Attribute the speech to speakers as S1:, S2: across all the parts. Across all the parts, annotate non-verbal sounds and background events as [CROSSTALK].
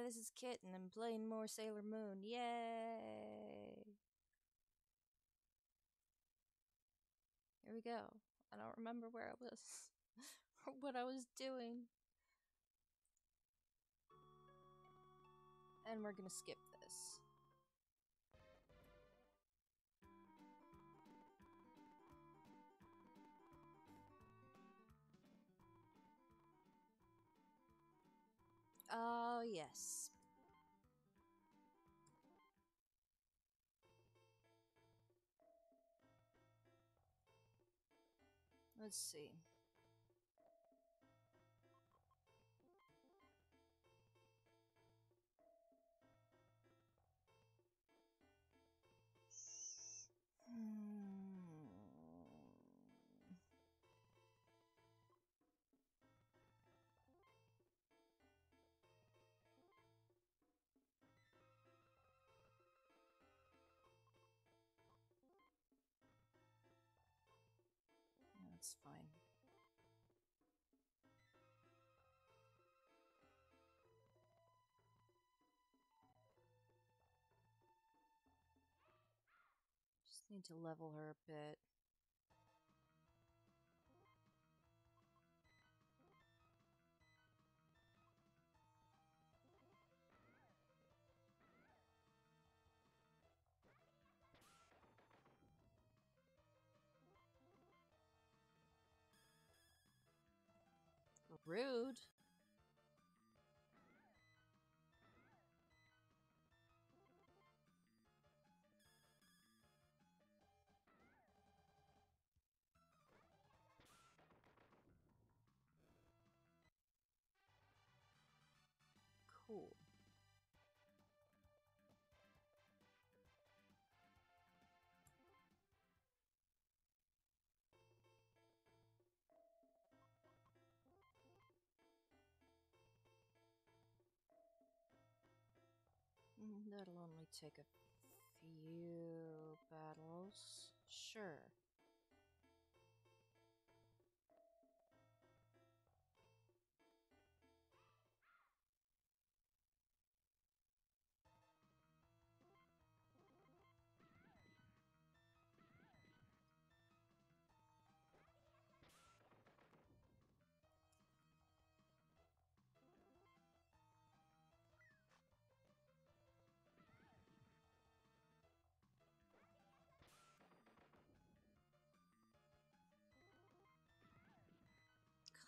S1: Hi, this is Kit, and I'm playing more Sailor Moon. Yay! Here we go. I don't remember where I was [LAUGHS] or what I was doing. And we're gonna skip this. Oh, yes. Let's see. That's fine. Just need to level her a bit. Rude. Cool. That'll only take a few battles. Sure.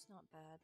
S1: It's not bad.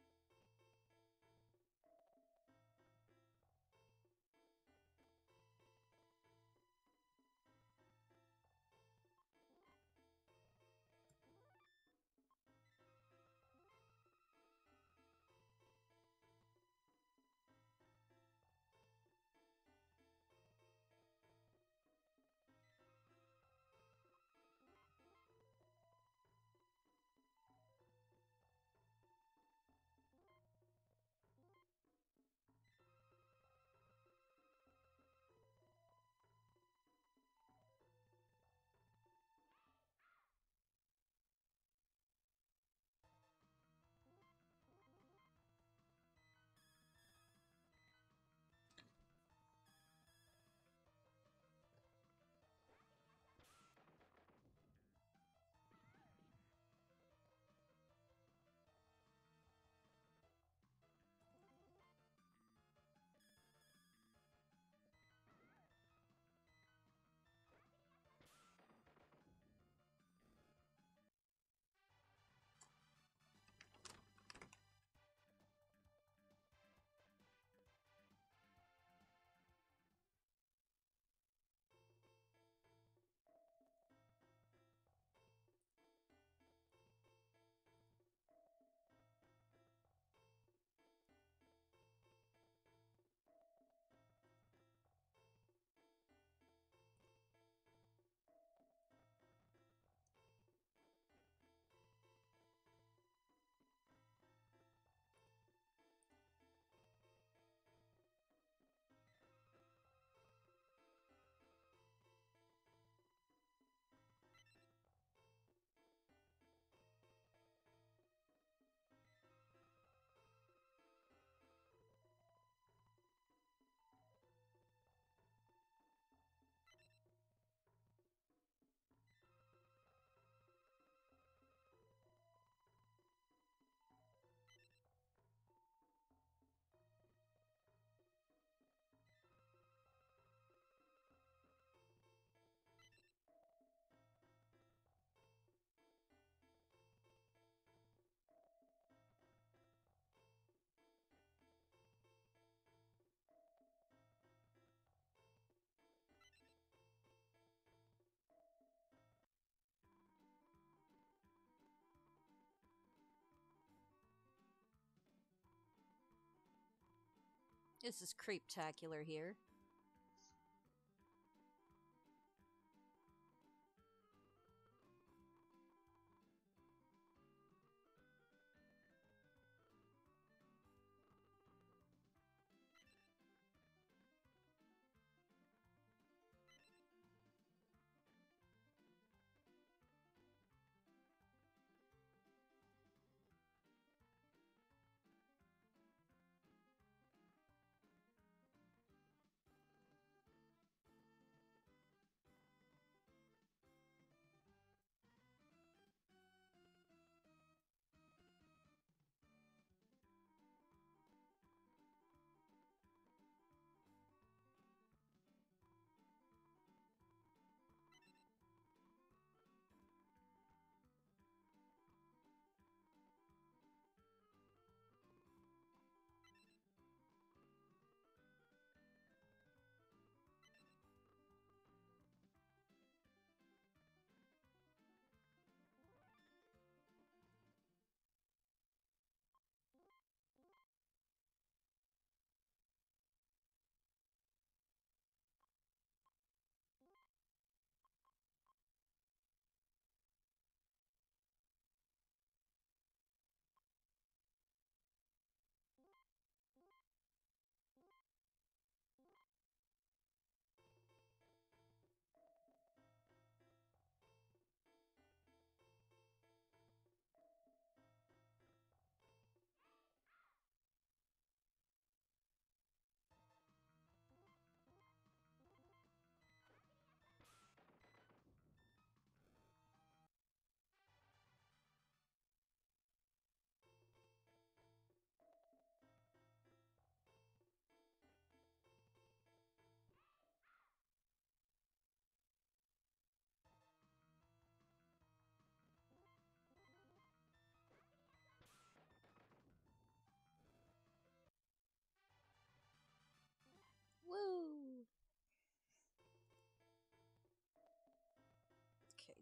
S1: This is creeptacular here.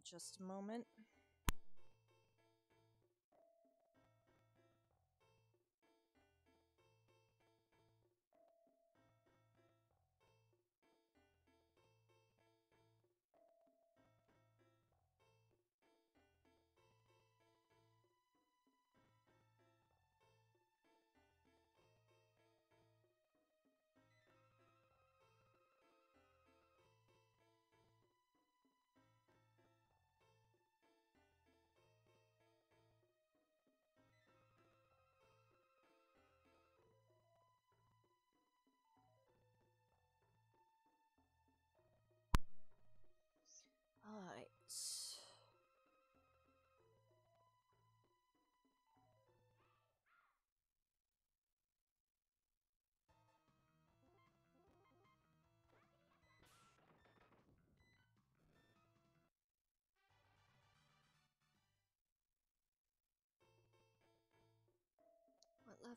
S1: Just a moment.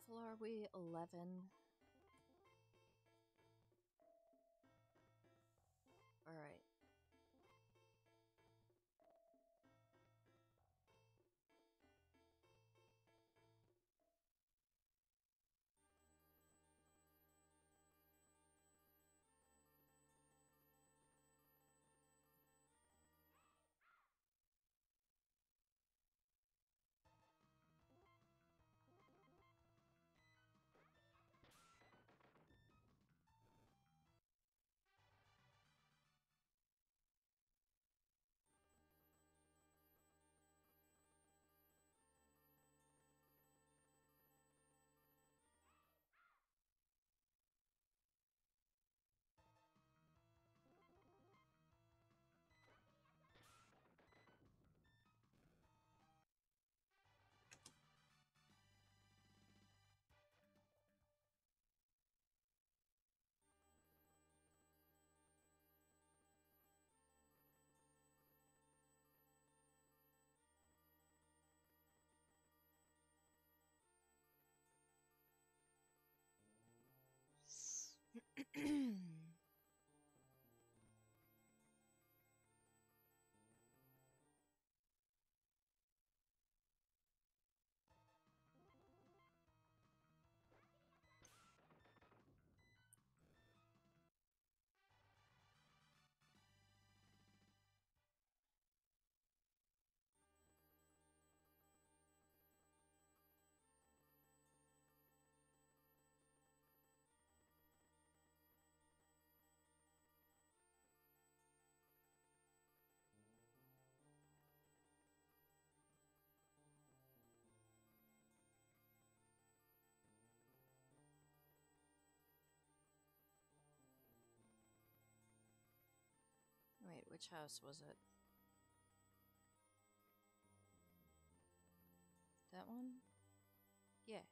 S1: Level are we? 11. Which house was it? That one? Yeah.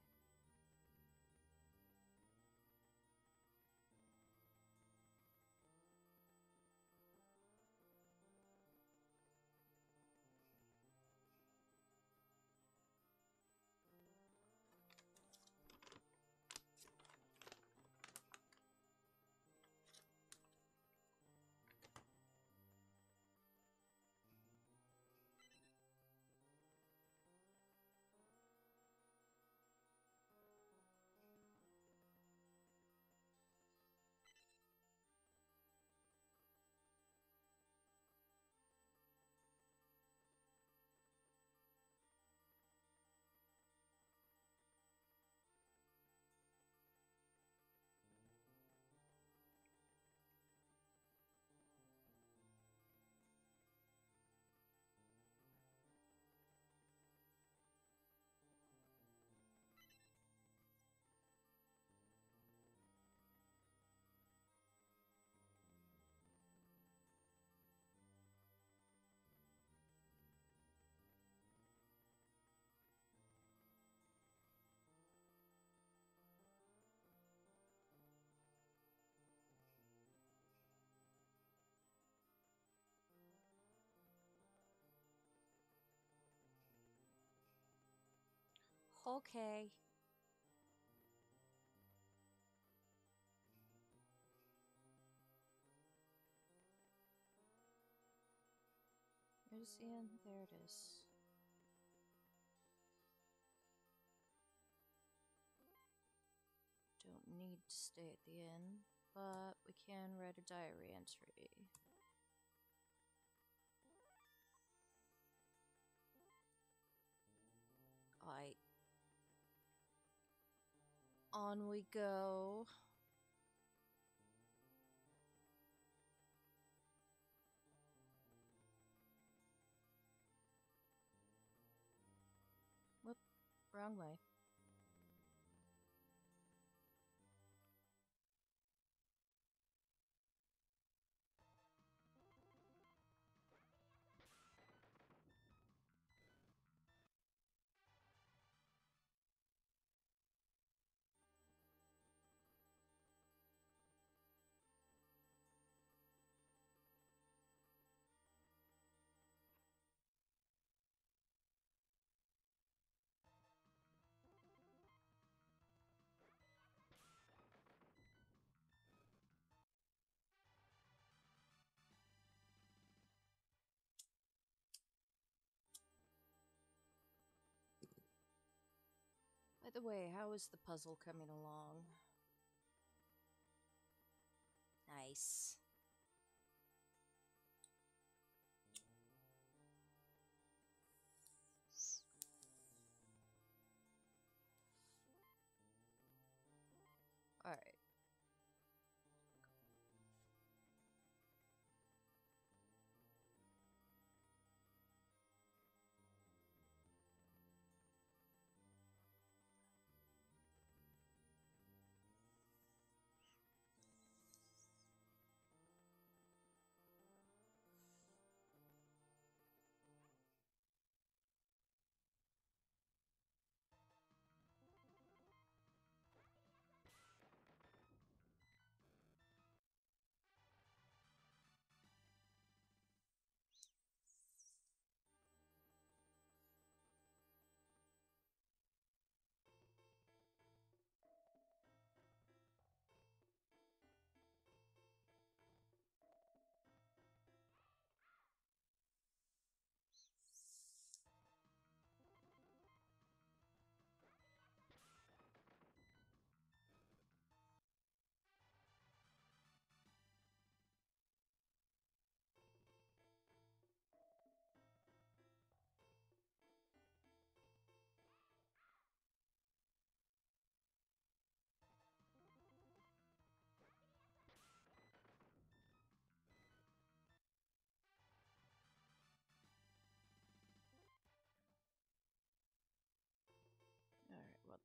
S1: Okay. End. There it is. Don't need to stay at the inn, but we can write a diary entry. On we go. Whoop, wrong way. By the way, how is the puzzle coming along? Nice.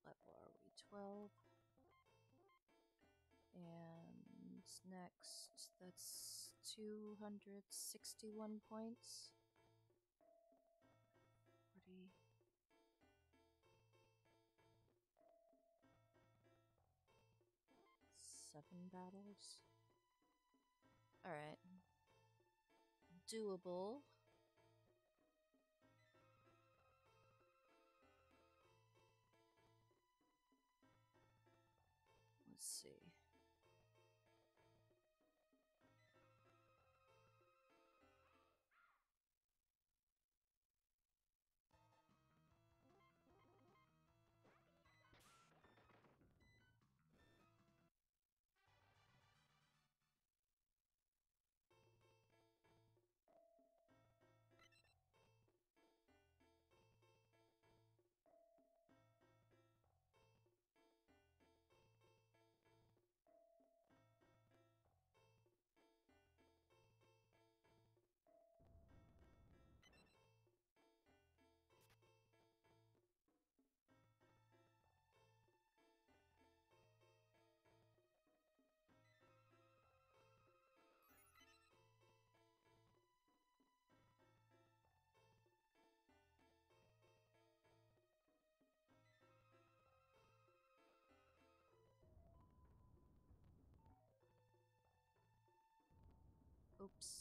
S1: Level are we? 12. And next, that's 261 points. 40. Seven battles. Alright. Doable. Oops.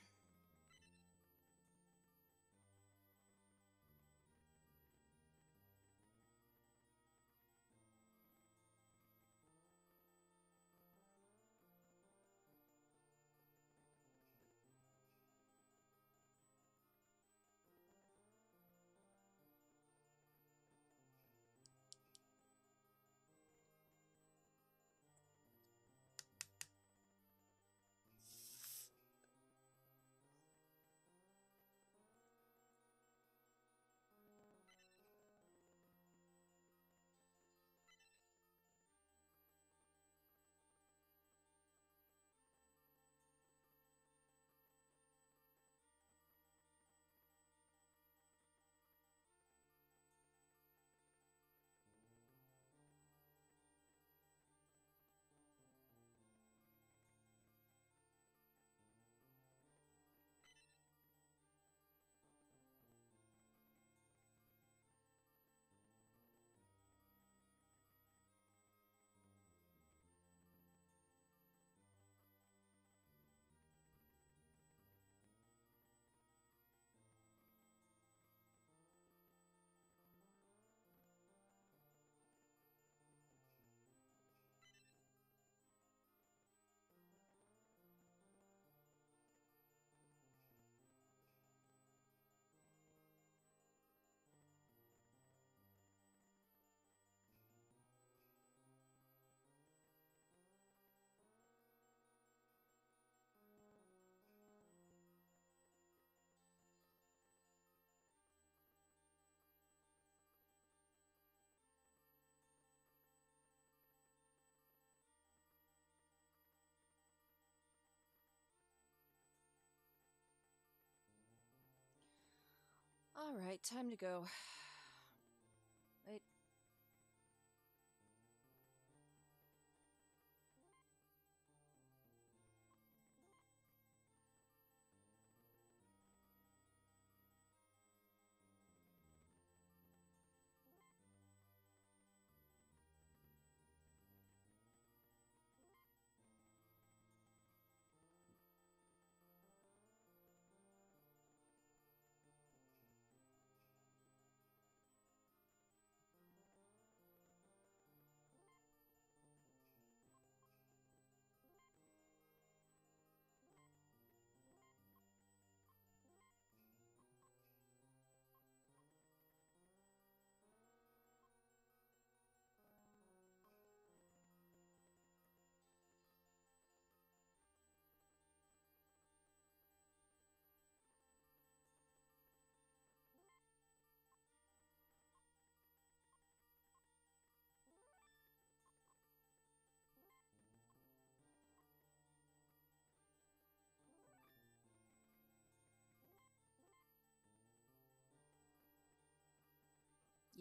S1: All right, time to go.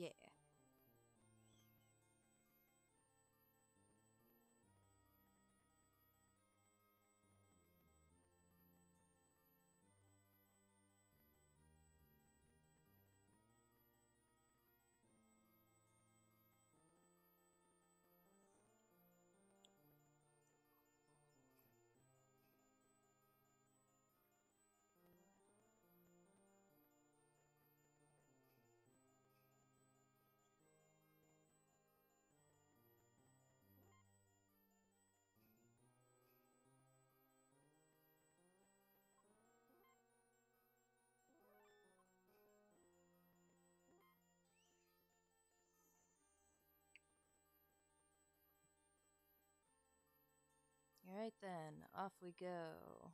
S1: Yeah. Right then, off we go.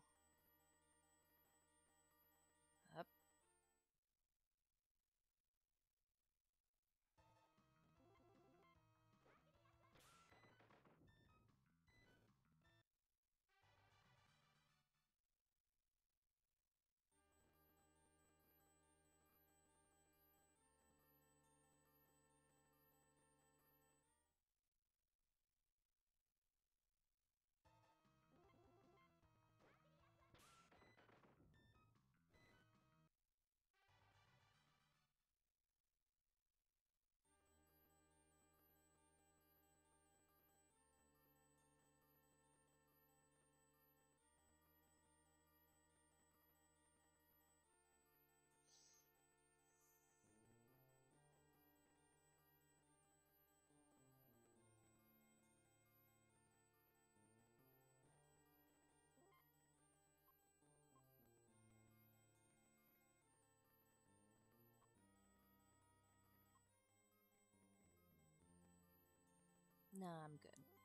S1: Nah, I'm good.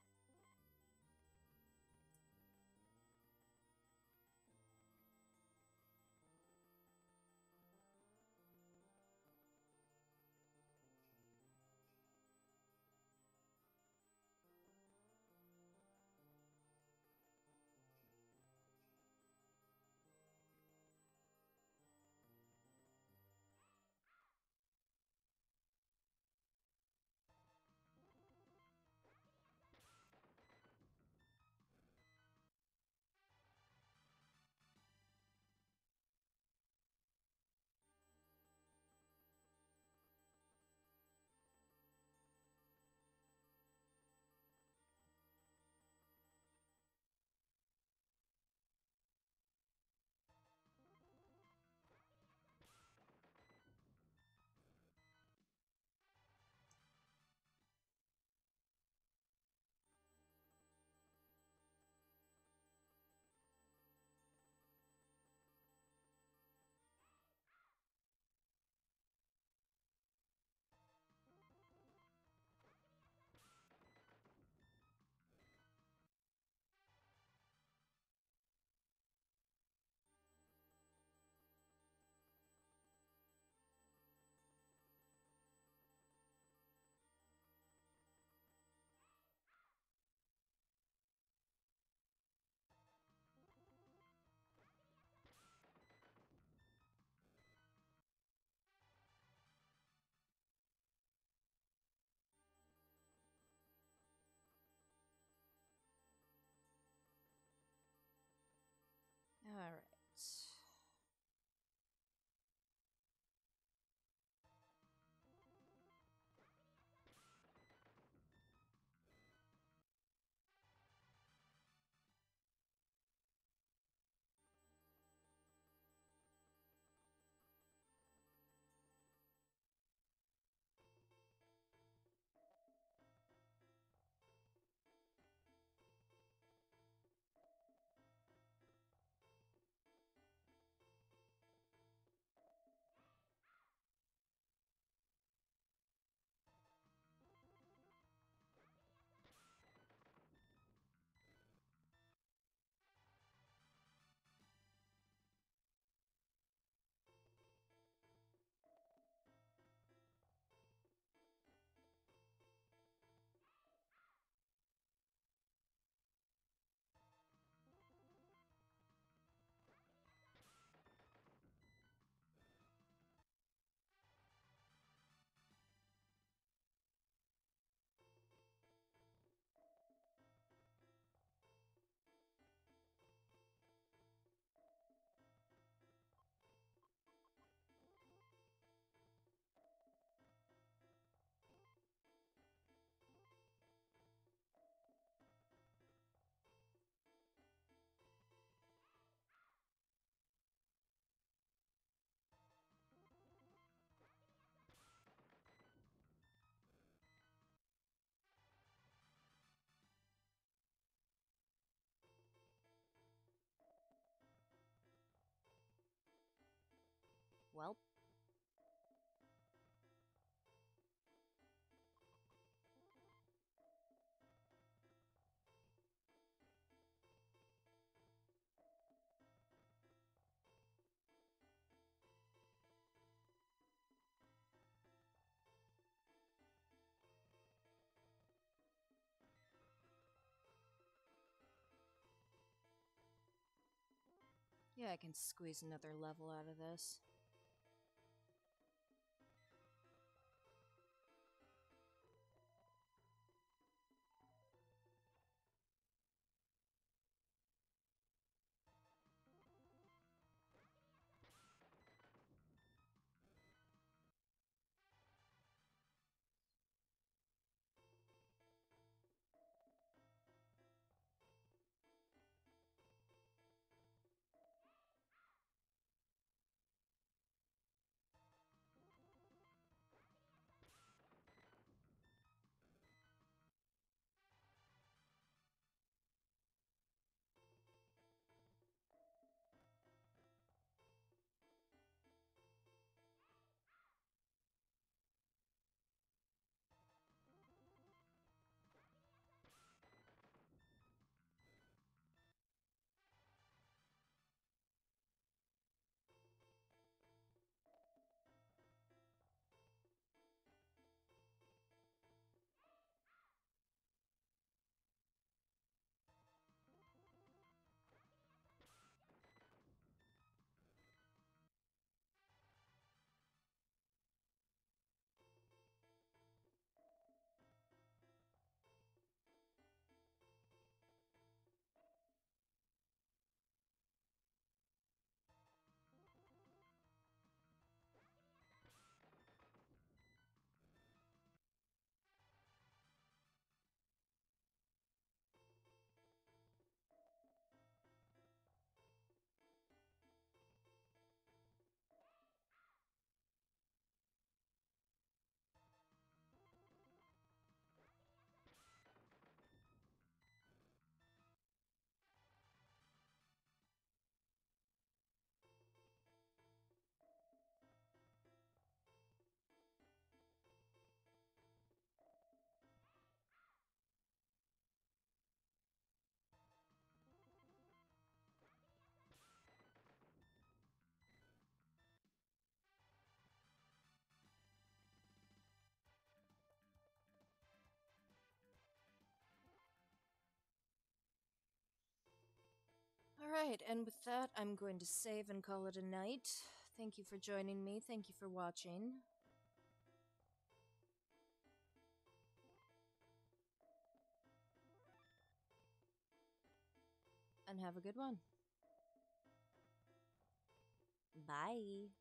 S1: Well. Yeah, I can squeeze another level out of this. Alright, and with that, I'm going to save and call it a night. Thank you for joining me. Thank you for watching. And have a good one. Bye.